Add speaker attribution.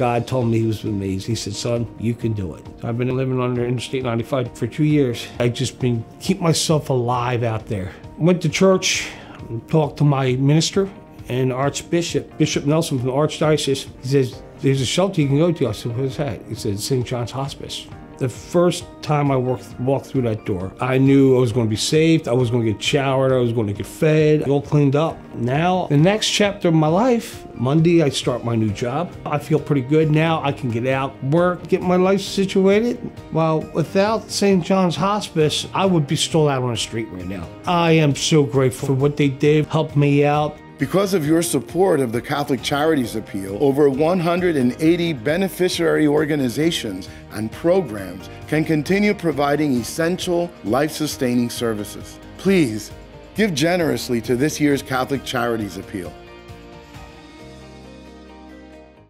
Speaker 1: God told me he was with me. He said, son, you can do it. I've been living under Interstate 95 for two years. I just been keep myself alive out there. Went to church, talked to my minister and Archbishop, Bishop Nelson from the Archdiocese. He says, there's a shelter you can go to. I said, what's that? He said, St. John's Hospice. The first time I walked, walked through that door, I knew I was going to be saved. I was going to get showered. I was going to get fed, all cleaned up. Now, the next chapter of my life, Monday, I start my new job. I feel pretty good now. I can get out, work, get my life situated. Well, without St. John's Hospice, I would be still out on the street right now. I am so grateful for what they did, helped me out.
Speaker 2: Because of your support of the Catholic Charities Appeal, over 180 beneficiary organizations and programs can continue providing essential, life sustaining services. Please give generously to this year's Catholic Charities Appeal.